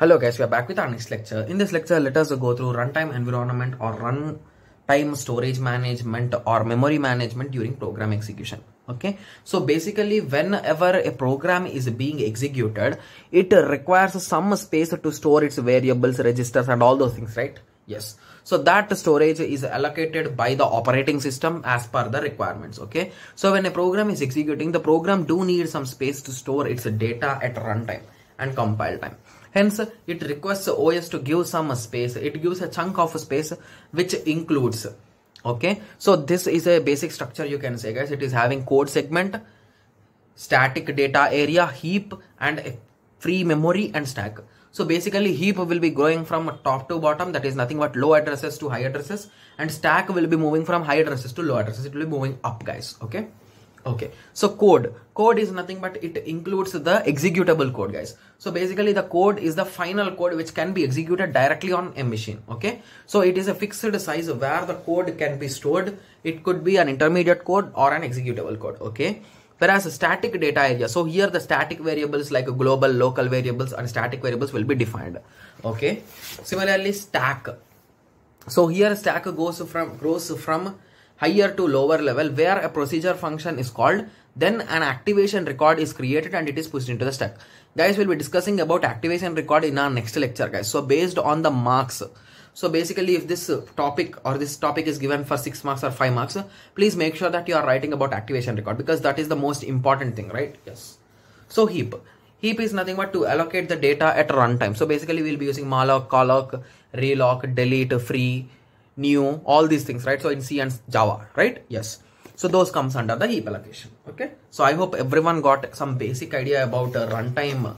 Hello guys, we are back with our next lecture. In this lecture, let us go through runtime environment or runtime storage management or memory management during program execution. Okay, so basically whenever a program is being executed, it requires some space to store its variables, registers and all those things, right? Yes. So that storage is allocated by the operating system as per the requirements. Okay. So when a program is executing, the program do need some space to store its data at runtime and compile time. Hence, it requests OS to give some space. It gives a chunk of space which includes. Okay. So this is a basic structure you can say guys. It is having code segment, static data area, heap and free memory and stack. So basically heap will be going from top to bottom that is nothing but low addresses to high addresses and stack will be moving from high addresses to low addresses. It will be moving up guys. Okay. Okay. So code. Code is nothing but it includes the executable code guys. So basically the code is the final code which can be executed directly on a machine. Okay. So it is a fixed size where the code can be stored. It could be an intermediate code or an executable code. Okay whereas static data area so here the static variables like global local variables and static variables will be defined okay similarly stack so here stack goes from grows from higher to lower level where a procedure function is called then an activation record is created and it is pushed into the stack guys we'll be discussing about activation record in our next lecture guys so based on the marks so basically if this topic or this topic is given for 6 marks or 5 marks, please make sure that you are writing about activation record because that is the most important thing, right? Yes. So heap. Heap is nothing but to allocate the data at runtime. So basically we'll be using malloc, calloc, realloc, delete, free, new, all these things, right? So in C and Java, right? Yes. So those comes under the heap allocation. Okay. So I hope everyone got some basic idea about uh, runtime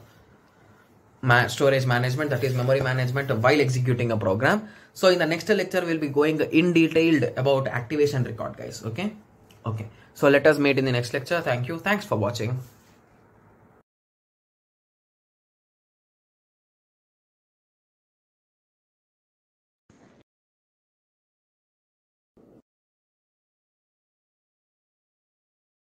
ma storage management that is memory management while executing a program so in the next lecture we'll be going in detailed about activation record guys okay okay so let us meet in the next lecture thank you thanks for watching